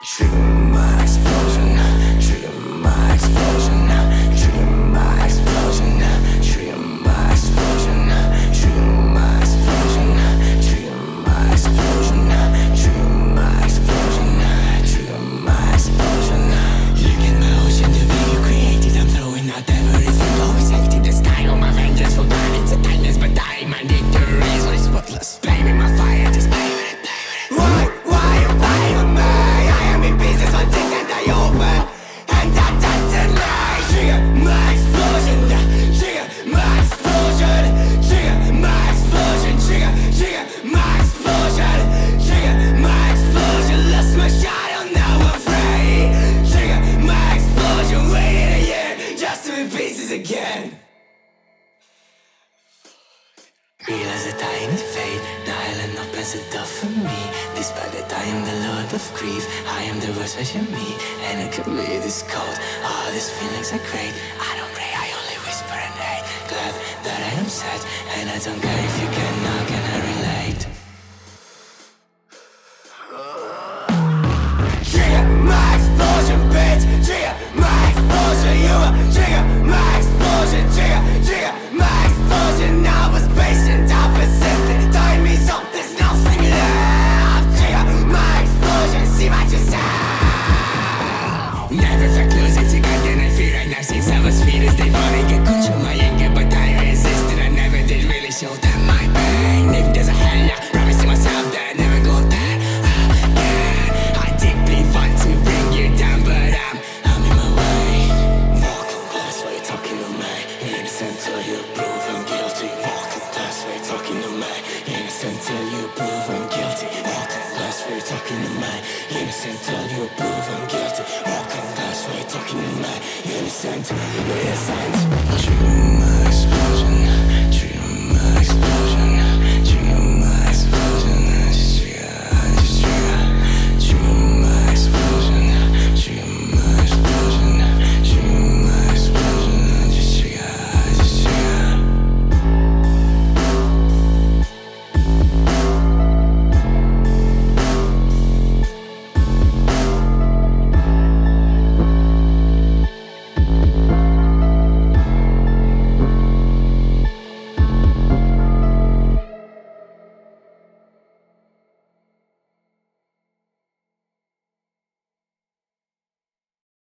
Trigger my explosion. Trigger my explosion. Again. Realize that I need fate Nihil opens the door for me. Despite that I am the lord of grief I am the worst version of me. And it could be this cold All these feelings are great. I don't pray, I only whisper and hate. Glad that I am sad And I don't care if you can Now can I They wanna But I I never did really show them my pain If there's a hell yeah Promise to myself that never go there again I deeply want to bring you down But I'm, in my way Walking glass while you're talking to me Innocent till you prove I'm guilty Walking glass while you're talking to me Innocent till you prove I'm guilty Walking glass while you're talking to me Innocent till you prove I'm guilty talking in the innocent, innocent. June.